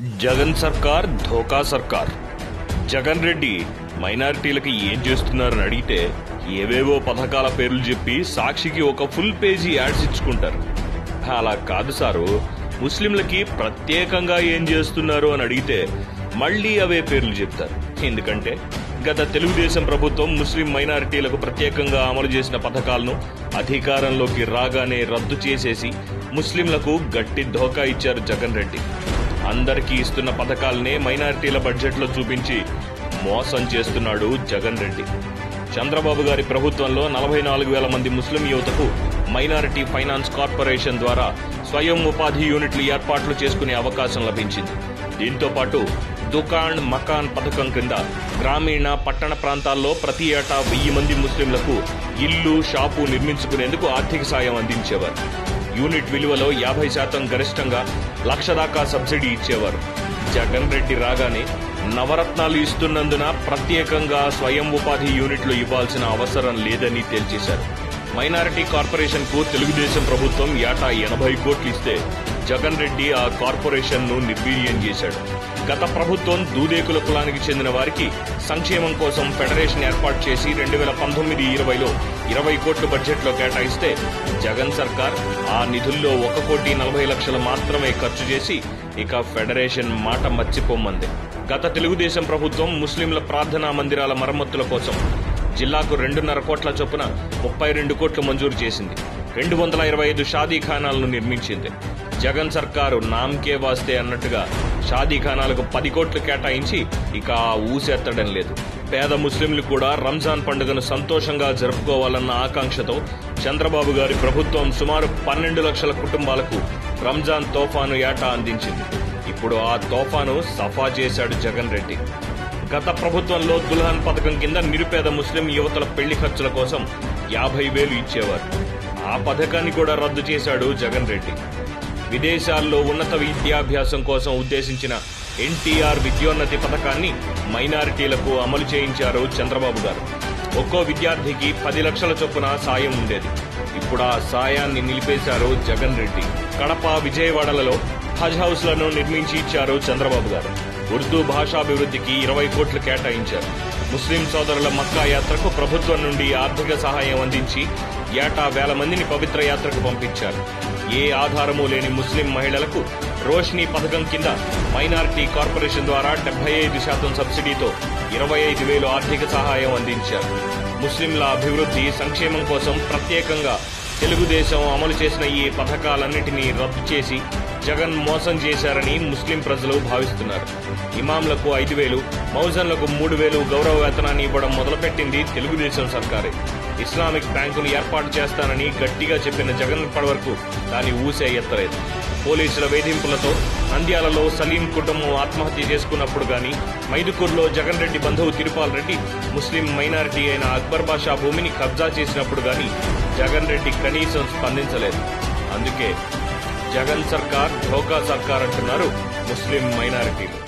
జగన్ సర్కార్ ధోకా సర్కార్. జగన్ రెడ్డి మైనారిటీలకి ఏం చేస్తున్నారని అడిగితే ఏవేవో పథకాల పేర్లు చెప్పి సాక్షికి ఒక ఫుల్ పేజీ యాడ్స్ ఇచ్చుకుంటారు. అలా కాదు సారు. ముస్లింలకి ప్రత్యేకంగా ఏం చేస్తున్నారు అని అడిగితే మళ్ళీ అవే పేర్లు చెప్తారు. ఎందుకంటే గత తెలుగుదేశం ప్రభుత్వం ముస్లిం మైనారిటీలకు ప్రత్యేకంగా అమలు చేసిన పథకాలను అధికారంలోకి రాగానే రద్దు చేసేసి ముస్లింలకు గట్టి ధోకా ఇచ్చారు జగన్ రెడ్డి. అందరికీ ఇస్తున్న పథకాలనే మైనారిటీల బడ్జెట్లో చూపించి మోసం చేస్తున్నాడు జగన్ రెడ్డి. చంద్రబాబు గారి ప్రభుత్వంలో నలభై నాలుగు వేల మంది ముస్లిం యువతకు మైనారిటీ ఫైనాన్స్ కార్పొరేషన్ ద్వారా స్వయం ఉపాధి యూనిట్లు ఏర్పాట్లు చేసుకునే అవకాశం లభించింది. దీంతో పాటు దుకాణ్ మకాన్ పథకం కింద గ్రామీణ పట్టణ ప్రాంతాల్లో ప్రతి ఏటా వెయ్యి మంది ముస్లింలకు ఇల్లు షాపు నిర్మించుకునేందుకు ఆర్థిక సాయం అందించేవారు. యూనిట్ విలువలో యాభై శాతం గరిష్టంగా లక్ష దాకా సబ్సిడీ ఇచ్చేవారు. జగన్ రెడ్డి రాగానే నవరత్నాలు ఇస్తున్నందున ప్రత్యేకంగా స్వయం ఉపాధి యూనిట్లు ఇవ్వాల్సిన అవసరం లేదని తేల్చేశారు. మైనారిటీ కార్పొరేషన్కు తెలుగుదేశం ప్రభుత్వం ఏటా ఎనభై కోట్లు ఇస్తే జగన్ రెడ్డి ఆ కార్పొరేషన్ను నిర్వీర్యం చేశాడు. గత ప్రభుత్వం దూదేకుల కులానికి చెందిన వారికి సంక్షేమం కోసం ఫెడరేషన్ ఏర్పాటు చేసి రెండు వేల పంతొమ్మిది ఇరవైలో ఇరవై కోట్ల బడ్జెట్లో కేటాయిస్తే జగన్ సర్కార్ ఆ నిధుల్లో ఒక కోటి నలభై లక్షలు మాత్రమే ఖర్చు చేసి ఇక ఫెడరేషన్ మాట మర్చిపోమంది. గత తెలుగుదేశం ప్రభుత్వం ముస్లింల ప్రార్థనా మందిరాల మరమ్మతుల కోసం జిల్లాకు రెండున్నర కోట్ల చొప్పున ముప్పై రెండు కోట్లు మంజూరు చేసింది. రెండు వందల ఇరవై ఐదు షాదీఖానాలను నిర్మించింది. జగన్ సర్కారు నామ్కే వాస్తే అన్నట్టుగా షాదీఖానాలకు పది కోట్లు కేటాయించి ఇక ఆ ఊసెత్తడం లేదు. పేద ముస్లింలు కూడా రంజాన్ పండుగను సంతోషంగా జరుపుకోవాలన్న ఆకాంక్షతో చంద్రబాబు గారి ప్రభుత్వం సుమారు పన్నెండు లక్షల కుటుంబాలకు రంజాన్ తోఫాను ఏటా అందించింది. ఇప్పుడు ఆ తోఫాను సఫా చేశాడు జగన్ రెడ్డి. గత ప్రభుత్వంలో దుల్హన్ పథకం కింద నిరుపేద ముస్లిం యువతల పెళ్ళి ఖర్చుల కోసం యాభై వేలు ఇచ్చేవారు. ఆ పథకాన్ని కూడా రద్దు చేశాడు జగన్ రెడ్డి. విదేశాల్లో ఉన్నత విద్యాభ్యాసం కోసం ఉద్దేశించిన ఎన్టీఆర్ విద్యోన్నతి పథకాన్ని మైనారిటీలకు అమలు చేయించారు చంద్రబాబు గారు. ఒక్కో విద్యార్థికి పది లక్షల చొప్పున సాయం ఉండేది. ఇప్పుడు ఆ సాయాన్ని నిలిపేశారు జగన్ రెడ్డి. కడప విజయవాడలలో హజ్ హౌస్లను నిర్మించి ఇచ్చారు చంద్రబాబు గారు. ఉర్దూ భాషాభివృద్ధికి ఇరవై కోట్లు కేటాయించారు. ముస్లిం సోదరుల మక్కా యాత్రకు ప్రభుత్వం నుండి ఆర్థిక సహాయం అందించి ఏటా వేల మందిని పవిత్ర యాత్రకు పంపించారు. ఏ ఆధారము లేని ముస్లిం మహిళలకు రోష్ని పథకం కింద మైనార్టీ కార్పొరేషన్ ద్వారా డెబ్బై ఐదు శాతం సబ్సిడీతో ఇరవై ఐదు వేలు ఆర్థిక సహాయం అందించారు. ముస్లింల అభివృద్ధి సంక్షేమం కోసం ప్రత్యేకంగా తెలుగుదేశం అమలు చేసిన ఈ పథకాలన్నింటినీ రద్దు చేసి జగన్ మోసం చేశారని ముస్లిం ప్రజలు భావిస్తున్నారు. ఇమాంలకు ఐదు వేలు మౌజన్లకు మూడు వేలు గౌరవ వేతనాన్ని ఇవ్వడం మొదలుపెట్టింది తెలుగుదేశం సర్కారే. ఇస్లామిక్ బ్యాంకును ఏర్పాటు చేస్తానని గట్టిగా చెప్పిన జగన్ ఇప్పటివరకు దాని ఊసే ఎత్తలేదు. పోలీసుల వేధింపులతో నంద్యాలలో సలీం కుటుంబం ఆత్మహత్య చేసుకున్నప్పుడు గాని మైదుకూరులో జగన్ రెడ్డి బంధువు తిరుపాల్ రెడ్డి ముస్లిం మైనారిటీ అయిన అక్బర్ బాషా భూమిని కబ్జా చేసినప్పుడు గాని జగన్ రెడ్డి కనీసం స్పందించలేదు. అందుకే జగన్ సర్కార్ ధోకా సర్కార్ అంటున్నారు ముస్లిం మైనారిటీలు